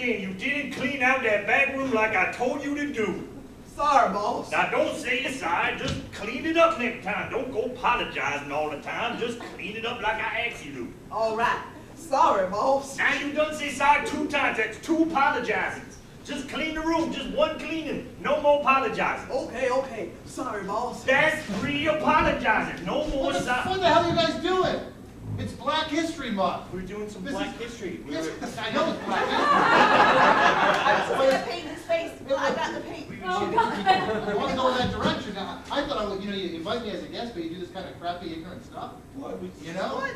clean out that back room like I told you to do. Sorry, boss. Now, don't say you're sorry, just clean it up next time. Don't go apologizing all the time, just clean it up like I asked you to. All right. Sorry, boss. Now you done say sorry two times, that's two apologizings. Just clean the room, just one cleaning, no more apologizing. Okay, okay. Sorry, boss. That's three apologizing, no more What the, sorry. what the hell are you guys doing? It's Black History Month. We're doing some This black is- history. We Yes, I know it's Black I was History. gonna paint his face, but I got the paint. Oh, I want to go in that direction. Now, I thought I would, you know, you invite me as a guest, but you do this kind of crappy, ignorant stuff. What? You know? What?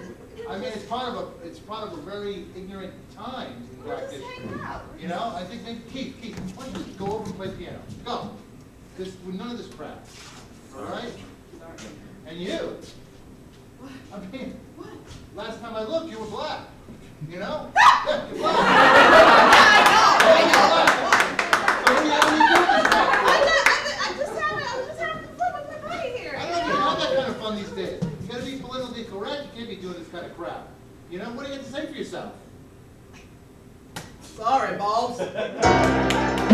I mean, it's part of a, it's part of a very ignorant time in We're Black just History. out. You know, I think maybe, Keith, Keith, why don't you just go over and play piano? Go. This, with none of this crap. All right? And you? What? I mean, What? last time I looked, you were black. You know? Yeah, you're black. So what are you- what are you doing this I time? just, I just, I just having, I was just having fun with my buddy here. I don't even that fun these days. You gotta be politically correct, you can't be doing this kind of crap. You know, what do you have to say for yourself? Sorry, boss.